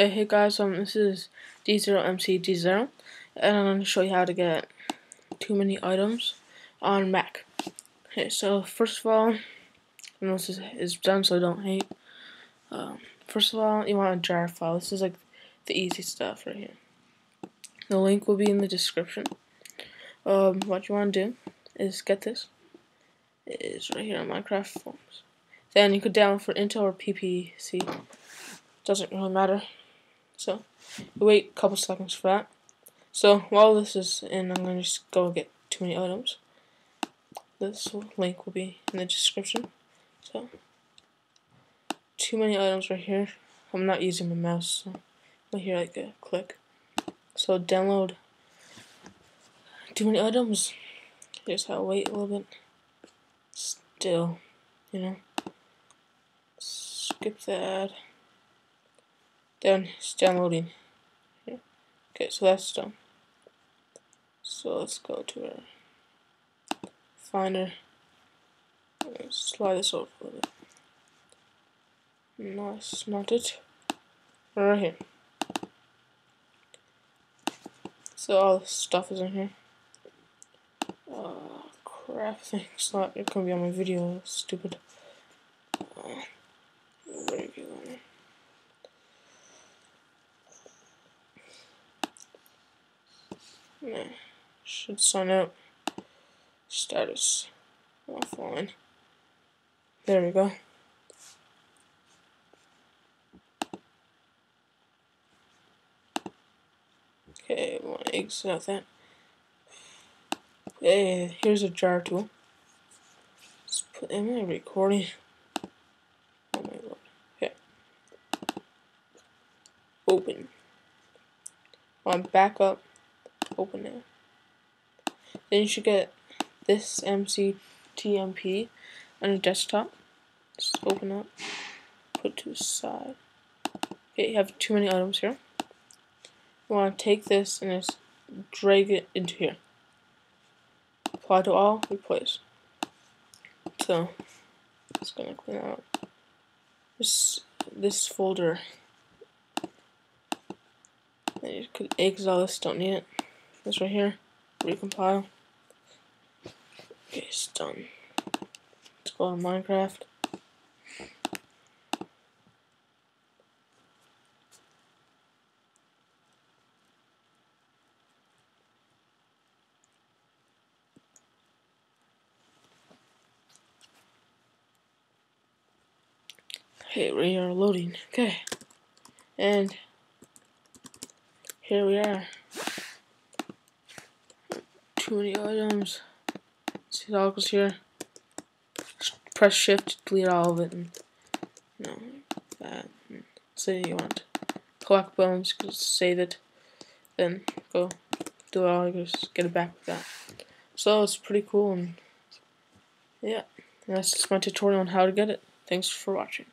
Okay, hey guys, um, this is D0MC-D0, and I'm going to show you how to get too many items on Mac. Okay, so first of all, this is, is done so don't hate, um, first of all, you want a jar file. This is like the easy stuff right here. The link will be in the description. Um, what you want to do is get this. It is right here on Minecraft Forums. Then you could download for Intel or PPC. Doesn't really matter. So, wait a couple seconds for that. So, while this is in, I'm going to just go get too many items. This link will be in the description. So, too many items right here. I'm not using my mouse, so I hear like a click. So, download too many items. Just have to wait a little bit. Still, you know. Skip that. Then it's downloading. Okay, so that's done. So let's go to our Finder. Let's slide this over a little bit. No, it's not it. Right here. So all the stuff is in here. Oh crap, things not it gonna be on my video, stupid. Yeah, should sign out. Status offline. There we go. Okay, I want to exit out that. Here's a jar tool. Let's put, am I recording? Oh my lord. Okay. Open. On backup open it. Then you should get this MCTMP on your desktop. Just open up, put to the side. Okay, you have too many items here. You want to take this and just drag it into here. Apply to all, replace. So, it's gonna clean out this this folder. You could exit all this, don't need it. This right here. Recompile. Okay, it's done. Let's go to Minecraft. Okay, we are loading. Okay. And here we are too many items. See the goes here. Press shift to delete all of it. And, no, that. And say you want collect bones, save it. Then go do it all, just get it back with that. So it's pretty cool and yeah, and that's just my tutorial on how to get it. Thanks for watching.